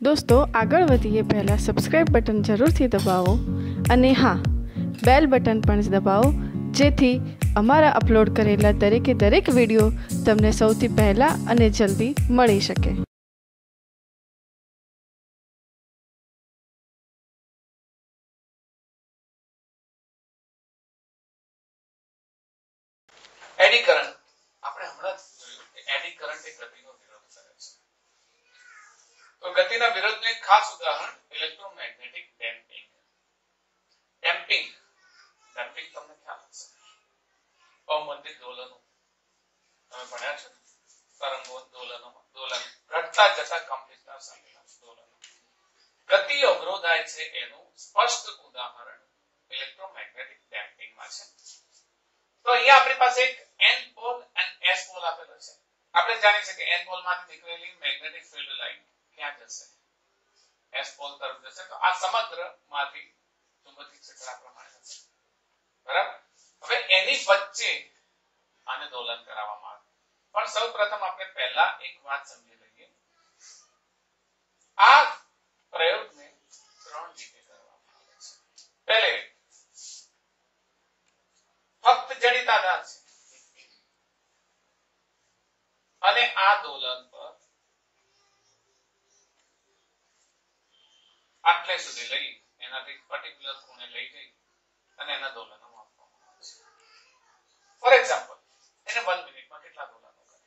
દોસ્તો, આગળ વધીએ પહેલાં સબસ્ક્રાઈબ બટન જરૂરથી દબાવો અને હા બેલ બટન પણ દબાવો, જેથી અમારા અપલોડ કરેલા દરેકે દરેક વીડિયો તમને સૌથી પહેલાં અને જલ્દી મળી શકે. Eddy current. આપણે હમણાં એડી કરંટ એક ગતિનો વિરોધ ગતિના વિરોધનું એક ખાસ ઉદાહરણ ઇલેક્ટ્રોમેગ્નેટિક ડેમ્પિંગ ડેમ્પિંગ ડેમ્પિંગ તમને ખ્યાલ હશે. અવમંદિત દોલનો. તમે ભણ્યા છો? તરંગો દોલનો દોલન ઘટતા જતા કંપિતતા સંમેલન દોલનો. ગતિ અવરોધાય છે એનું સ્પષ્ટ ઉદાહરણ ઇલેક્ટ્રોમેગ્નેટિક ડેમ્પિંગમાં છે. તો અહીંયા આપણી પાસે એક એન પોલ અને એસ પોલ આપેલો છે. આપણે જાણીએ છીએ કે એન પોલમાંથી નીકળેલી મેગ્નેટિક ફિલ્ડ લાઇન ક્યાં જશે. S પોલ તરફ જશે. તો આ સમગ્રમાંથી ચુંબકીય ક્ષેત્ર પ્રમાણે હશે બરાબર? હવે એની વચ્ચે આને દોલન કરાવવામાં આવે. પણ સૌ પ્રથમ આપણે પહેલા એક વાત સમજી લઈએ. આ પ્રયોગને ત્રણ રીતે કરવામાં આવે છે. પહેલે, ફક્ત જડિત આધાર છે. અને આ દોલન પર આટલે સુધી લઈ એનાથી પર્ટિક્યુલર ખૂણે લઈ જઈ અને એના દોલનો છે ફોર એક્ઝામ્પલ એને વન મિનિટમાં કેટલા દોલનો કર્યા?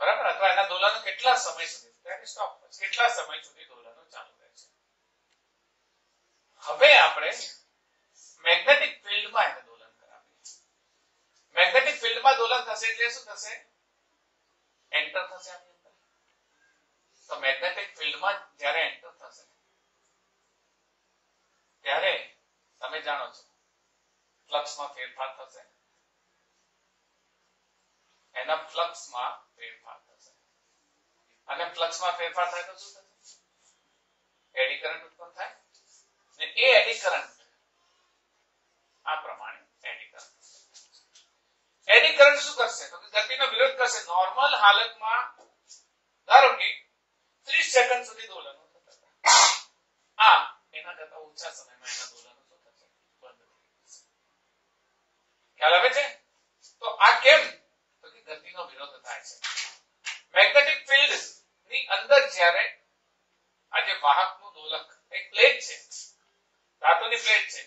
બરાબર? અથવા એના દોલનો કેટલા સમય સુધી? ત્યારે સ્ટોપ કેટલા સમય સુધી દોલનો ચાલુ રહે છે? હવે આપણે મેગ્નેટિક ફિલ્ડમાં એને દોલન કરાવીએ. મેગ્નેટિક ફિલ્ડમાં દોલન થશે એટલે શું થશે? એન્ટર થશે આની અંદર. તો મેગ્નેટિક ફિલ્ડમાં જ્યારે એન્ટર થશે ત્યારે તમે જાણો છો, ફ્લક્સમાં ફેરફાર થશે. એના ફ્લક્સમાં ફેરફાર થશે. અને ફ્લક્સમાં ફેરફાર થાય તો શું થશે? એડી કરંટ ઉત્પન્ન થાય. ને એ એડી કરંટ, આ પ્રમાણે એડી કરંટ એડી કરંટ શું કરશે? તો કે ગતિનો વિરોધ કરશે. નોર્મલ હાલતમાં, ધારો કે 30 સેકન્ડ સુધી દોલનો થતા આ એના કરતા ઓછા સમયમાં એના દોલનો શું થશે બંધ ખ્યાલ આવે છે તો આ કેમ તો કે ગતિનો વિરોધ થાય છે મેગ્નેટિક ફિલ્ડની અંદર જ્યારે આ જે વાહકનું દોલક એક પ્લેટ છે ધાતુની પ્લેટ છે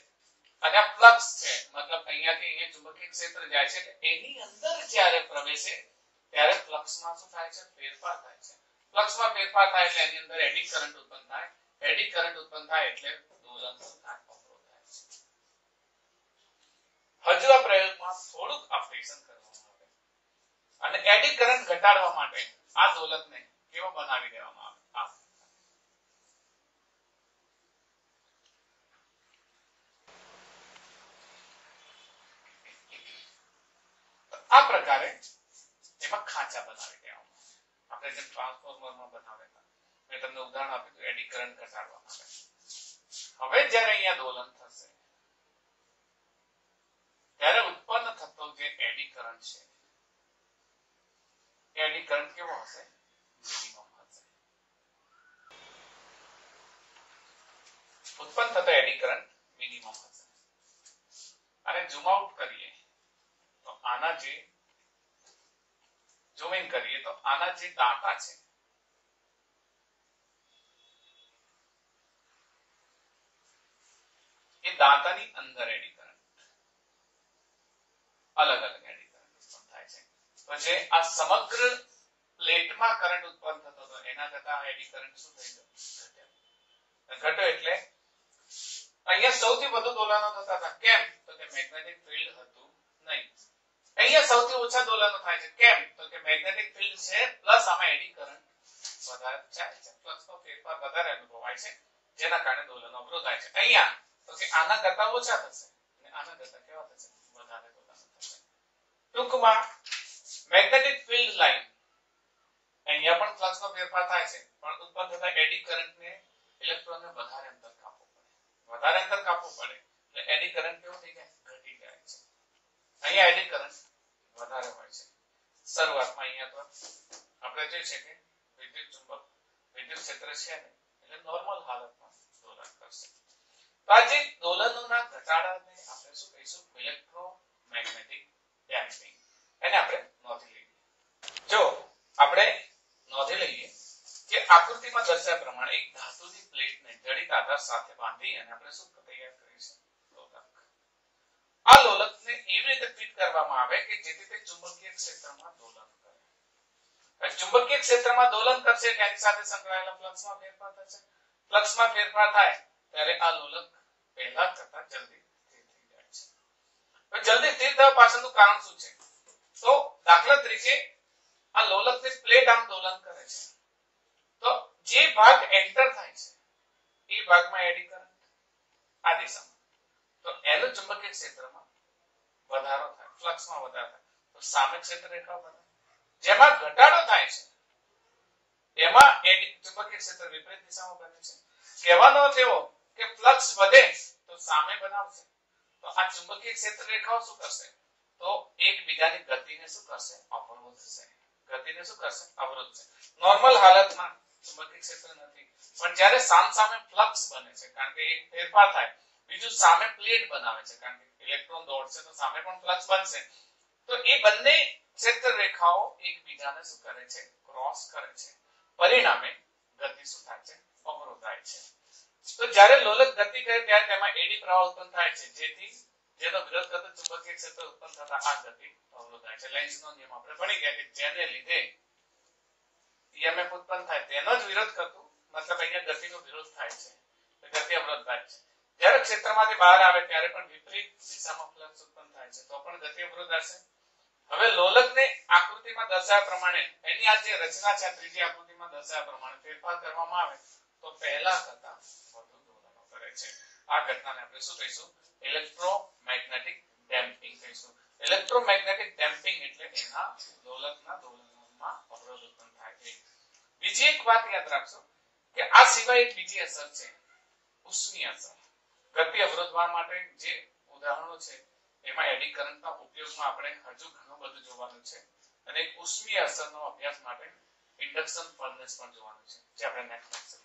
અને આ ફ્લક્સ છે મતલબ અહીંયાથી અહીંયા ચુંબકીય ક્ષેત્ર જાય છે એની અંદર જ્યારે પ્રવેશે ત્યારે ફ્લક્સમાં શું થાય છે ફેરફાર થાય છે ફ્લક્સમાં ફેરફાર થાય એટલે એની અંદર એડી કરંટ ઉત્પન્ન થાય એડી કરંટ ઉત્પન્ન થાય એટલે દોલન શું થાય અવરોધ થાય છે. હજુ આ પ્રયોગમાં થોડુંક અપડેશન કરવામાં આવે. અને એડી કરંટ ઘટાડવા માટે આ દોલતને કેવો બનાવી દેવામાં આવે? આ. પ્રકારે એમાં ખાંચા બનાવી દેવામાં આપણે જેમ ટ્રાન્સફોર્મરમાં બનાવે મેં તમને ઉદાહરણ આપ્યું એડી કરંટ ઘટાડવા માટે. હવે જ્યારે અહીંયા દોલન થશે, ત્યારે ઉત્પન્ન થતો જે એડી કરંટ છે એડી કરંટ કેવો હશે? મિનિમમ હશે. ઉત્પન્ન થતો એડી કરંટ મિનિમમ હશે. અને ઝૂમ આઉટ કરીએ, તો આના જે ઝૂમ ઇન કરીએ, તો આના જે ડાટા છે એ દાંતાની અંદર એની કરંટ અલગ અલગ એની કરંટ ઉત્પન્ન થાય છે. તો આ સમગ્ર પ્લેટમાં કરંટ ઉત્પન્ન થતો હતો, એના કરતા એડી કરંટ શું થઈ ગયો? ઘટ્યો. એટલે અહીંયા સૌથી વધુ દોલનો થતા હતા. કેમ? તો કે મેગ્નેટિક ફિલ્ડ હતું નહીં. અહીંયા સૌથી ઓછા દોલનો થાય છે. કેમ? તો કે મેગ્નેટિક ફિલ્ડ છે પ્લસ આમાં એડી કરંટ વધારે જાય છે. ફ્લક્સનો ફેરફાર વધારે અનુભવાય છે, જેના કારણે દોલનો અવરોધાય છે. અહીંયા તો કે આના કરતા ઓછા થશે. અને આના કરતા કેવા થશે? વધારે પોતાના થશે. ટૂંકમાં મેગ્નેટિક ફિલ્ડ લાઈન અહીંયા પણ ફ્લક્સનો ફેરફાર થાય છે. પણ ઉત્પન્ન થતા એડી કરંટને ઇલેક્ટ્રોનને વધારે અંતર કાપવું પડે. વધારે અંતર કાપવું પડે. એટલે એડી કરંટ કેવો થઈ જાય? ઘટી જાય છે. અહીંયા એડી કરંટ વધારે હોય છે. શરૂઆતમાં અહીંયા તો આપણે જોઈએ છે કે વિદ્યુત ચુંબક, વિદ્યુત ક્ષેત્ર છે ને, એટલે નોર્મલ હાલતમાં આ દોલનોના ઘટાડાને આપણે શું કહીશું? ઇલેક્ટ્રોમેગ્નેટિક ડેમ્પિંગ એને આપણે નોંધી લઈએ. જો આપણે નોંધી લઈએ કે આકૃતિમાં દર્શાવ્યા પ્રમાણે એક ધાતુની પ્લેટને જડિત આધાર સાથે બાંધી અને આપણે શું તૈયાર કરીશું? લોલક આ લોલકને એવી રીતે ફિટ કરવામાં આવે કે જેથી તે ચુંબકીય ક્ષેત્રમાં દોલન કરે. ચુંબકીય ક્ષેત્રમાં દોલન કરશે, એની સાથે સંકળાયેલા ફ્લક્સમાં ફેરફાર થશે. ફ્લક્સમાં ફેરફાર થાય ત્યારે આ લોલક પહેલા કરતા જલ્દી થઈ જાય છે. જલ્દી સ્થિર થવા પાછળનું કારણ શું છે? તો દાખલા તરીકે આ લોલકની પ્લેટ આમ દોલન કરે છે. તો જે ભાગ એન્ટર થાય છે, એ ભાગમાં એડી કરંટ આ દિશામાં. તો એનું ચુંબકીય ક્ષેત્રમાં વધારો થાય, ફ્લક્સમાં વધારો થાય. તો સામે ક્ષેત્ર રેખા બને જેમાં ઘટાડો થાય છે, એમાં ચુંબકીય ક્ષેત્ર વિપરીત દિશામાં બને છે. કહેવાનો એવો કે ફ્લક્સ વધે સામે બનાવશે. તો આ ચુંબકીય ક્ષેત્ર રેખાઓ શું કરશે? તો એકબીજાની ગતિને શું કરશે? અવરોધશે ગતિને શું કરશે? અવરોધશે નોર્મલ હાલતમાં ચુંબકીય ક્ષેત્ર નથી. પણ જ્યારે સામ સામે ફ્લક્સ બને છે, કારણ કે એક ફેરફાર થાય, બીજું સામે પ્લેટ બનાવે છે, કારણ કે ઇલેક્ટ્રોન દોડશે તો સામે પણ ફ્લક્સ બનશે. તો એ બંને ક્ષેત્ર રેખાઓ એકબીજાને શું કરે છે? ક્રોસ કરે છે. પરિણામે ગતિ શું થાય છે? અવરોધાય છે. તો જ્યારે લોલક ગતિ કરે ત્યારે તેમાં એડી પ્રવાહ ઉત્પન્ન થાય છે. જેથી જેનો વિરોધ કરતો ચુંબકીય ક્ષેત્ર ઉત્પન્ન થતા આ ગતિ અવરોધાય છે. લેન્ઝનો નિયમ આપણે ભણી ગયા કે જેને લીધે ઈએમએફ ઉત્પન્ન થાય તેનો જ વિરોધ કરતો, મતલબ અહીંયા ગતિનો વિરોધ થાય છે. ગતિ અવરોધ થાય છે. જ્યારે ક્ષેત્રમાંથી બહાર આવે ત્યારે પણ વિપરીત દિશામાં ફ્લક્સ ઉત્પન્ન થાય છે. તો પણ ગતિ અવરોધ હશે. હવે લોલકને આકૃતિમાં દર્શાવ્યા પ્રમાણે, એની આ જે રચના છે ત્રીજી આકૃતિમાં દર્શાવ્યા પ્રમાણે ફેરફાર કરવામાં આવે તો પહેલા કરતા આ ઘટનાને આપણે શું કહીશું? ઇલેક્ટ્રોમેગ્નેટિક ડેમ્પિંગ કહીશું. ઇલેક્ટ્રોમેગ્નેટિક ડેમ્પિંગ એટલે એના દોલકના દોલનમાં અવરોધ ઉત્પન્ન થાય છે. બીજી એક વાત યાદ રાખશો કે આ સિવાય એક બીજી અસર છે. ઉષ્મીય અસર. ગતિ અવરોધવા માટે જે ઉદાહરણો છે, એમાં એડી કરંટના ઉપયોગમાં આપણે હજુ ઘણું બધું જોવાનું છે અને ઉષ્મીય અસરનો અભ્યાસ માટે ઇન્ડક્શન ફર્નેસ પણ જોવાનું છે, જે આપણે નેક્સ્ટ